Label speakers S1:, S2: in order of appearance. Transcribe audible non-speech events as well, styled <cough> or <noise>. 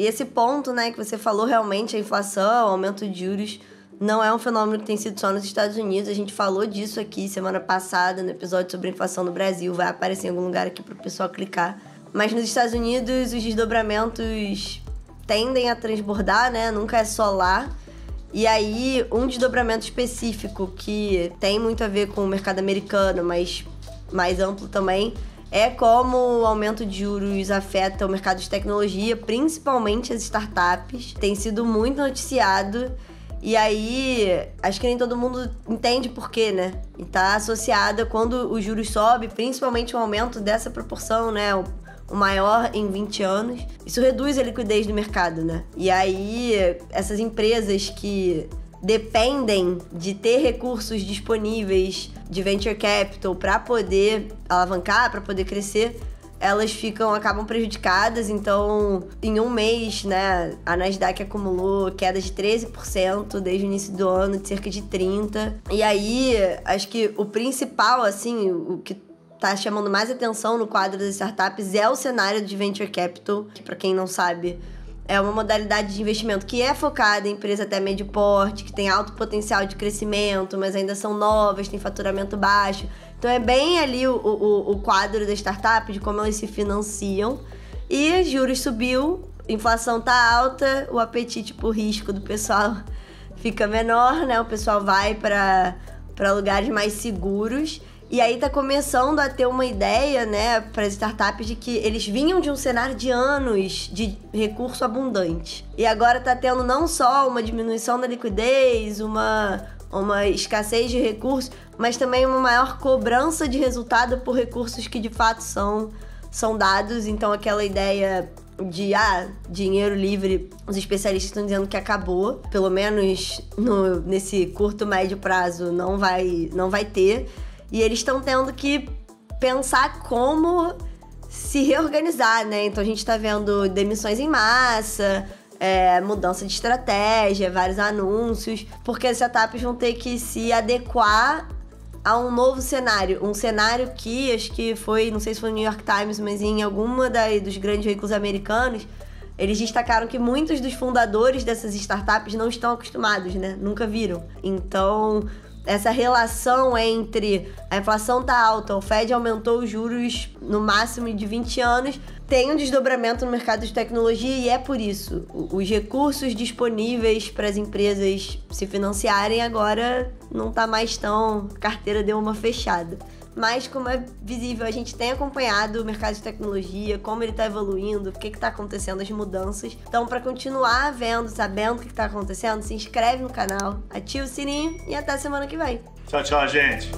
S1: E esse ponto, né, que você falou realmente, a inflação, o aumento de juros, não é um fenômeno que tem sido só nos Estados Unidos. A gente falou disso aqui semana passada no episódio sobre inflação no Brasil. Vai aparecer em algum lugar aqui para o pessoal clicar. Mas nos Estados Unidos, os desdobramentos tendem a transbordar, né? Nunca é só lá. E aí, um desdobramento específico que tem muito a ver com o mercado americano, mas mais amplo também, é como o aumento de juros afeta o mercado de tecnologia, principalmente as startups. Tem sido muito noticiado. E aí, acho que nem todo mundo entende por quê, né? E tá associada quando os juros sobe, principalmente o aumento dessa proporção, né? O, o maior em 20 anos. Isso reduz a liquidez do mercado, né? E aí, essas empresas que dependem de ter recursos disponíveis de venture capital para poder alavancar, para poder crescer, elas ficam acabam prejudicadas. Então, em um mês, né, a Nasdaq acumulou queda de 13% desde o início do ano, de cerca de 30. E aí, acho que o principal assim, o que tá chamando mais atenção no quadro das startups é o cenário de venture capital, que para quem não sabe, é uma modalidade de investimento que é focada em empresa até médio porte, que tem alto potencial de crescimento, mas ainda são novas, tem faturamento baixo. Então é bem ali o, o, o quadro da startup, de como elas se financiam. E juros subiu, inflação tá alta, o apetite por risco do pessoal <laughs> fica menor, né? O pessoal vai para lugares mais seguros. E aí tá começando a ter uma ideia, né, para as startups de que eles vinham de um cenário de anos de recurso abundante. E agora tá tendo não só uma diminuição da liquidez, uma uma escassez de recursos, mas também uma maior cobrança de resultado por recursos que de fato são são dados, então aquela ideia de ah, dinheiro livre, os especialistas estão dizendo que acabou, pelo menos no, nesse curto médio prazo não vai não vai ter. E eles estão tendo que pensar como se reorganizar, né? Então a gente está vendo demissões em massa, é, mudança de estratégia, vários anúncios, porque as startups vão ter que se adequar a um novo cenário. Um cenário que acho que foi, não sei se foi no New York Times, mas em alguma da, dos grandes veículos americanos, eles destacaram que muitos dos fundadores dessas startups não estão acostumados, né? Nunca viram. Então, essa relação entre a inflação tá alta, o Fed aumentou os juros no máximo de 20 anos, tem um desdobramento no mercado de tecnologia e é por isso. Os recursos disponíveis para as empresas se financiarem agora não tá mais tão. carteira deu uma fechada mas como é visível, a gente tem acompanhado o mercado de tecnologia, como ele está evoluindo, o que está acontecendo, as mudanças. Então, para continuar vendo, sabendo o que está acontecendo, se inscreve no canal, ativa o sininho e até semana que vem.
S2: Tchau, tchau, gente.